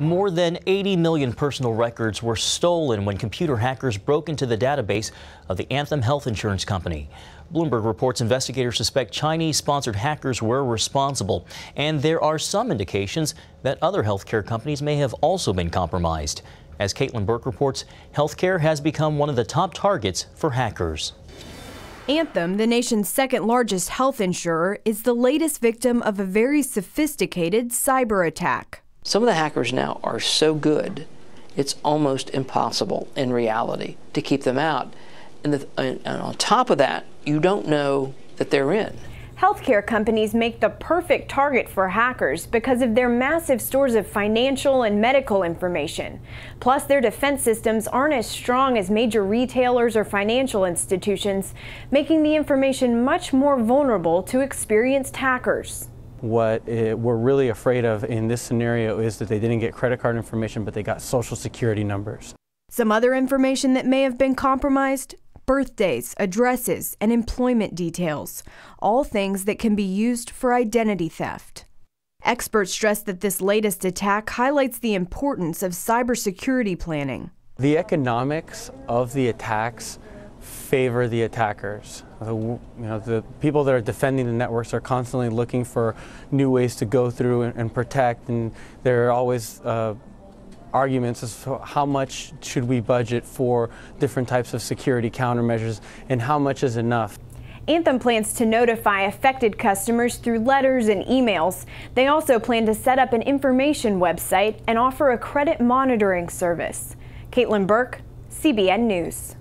More than 80 million personal records were stolen when computer hackers broke into the database of the Anthem Health Insurance Company. Bloomberg reports investigators suspect Chinese sponsored hackers were responsible, and there are some indications that other healthcare companies may have also been compromised. As Caitlin Burke reports, healthcare has become one of the top targets for hackers. Anthem, the nation's second largest health insurer, is the latest victim of a very sophisticated cyber attack. Some of the hackers now are so good, it's almost impossible in reality to keep them out. And, the, and on top of that, you don't know that they're in. Healthcare companies make the perfect target for hackers because of their massive stores of financial and medical information. Plus, their defense systems aren't as strong as major retailers or financial institutions, making the information much more vulnerable to experienced hackers. What it, we're really afraid of in this scenario is that they didn't get credit card information, but they got social security numbers. Some other information that may have been compromised birthdays, addresses, and employment details, all things that can be used for identity theft. Experts stress that this latest attack highlights the importance of cybersecurity planning. The economics of the attacks favor the attackers. You know, the people that are defending the networks are constantly looking for new ways to go through and, and protect, and there are always uh, arguments as to how much should we budget for different types of security countermeasures and how much is enough. Anthem plans to notify affected customers through letters and emails. They also plan to set up an information website and offer a credit monitoring service. Caitlin Burke, CBN News.